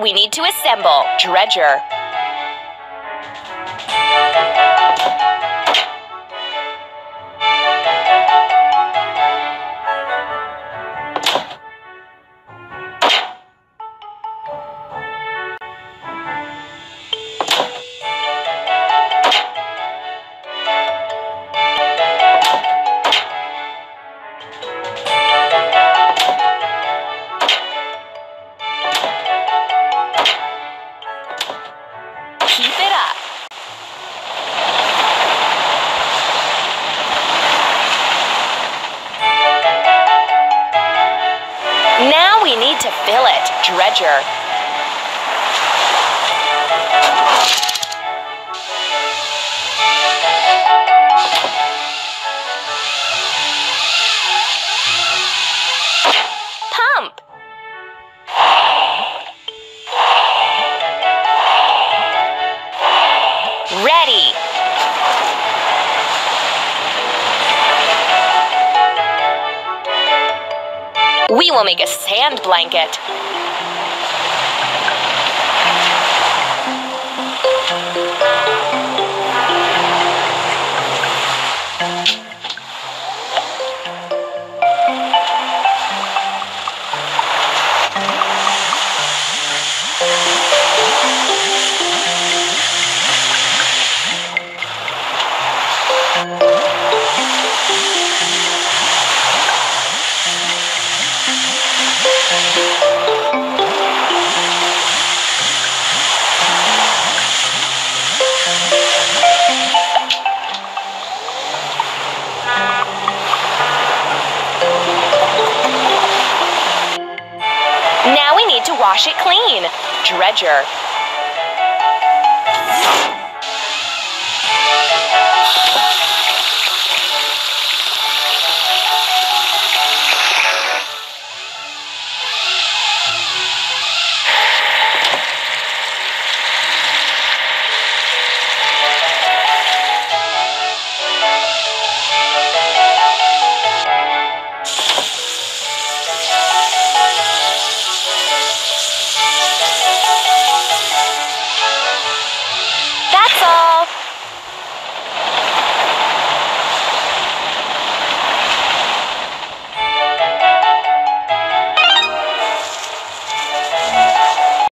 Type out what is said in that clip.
we need to assemble Dredger. Keep it up. Now we need to fill it, Dredger. Ready. We will make a sand blanket. Wash it clean. Dredger.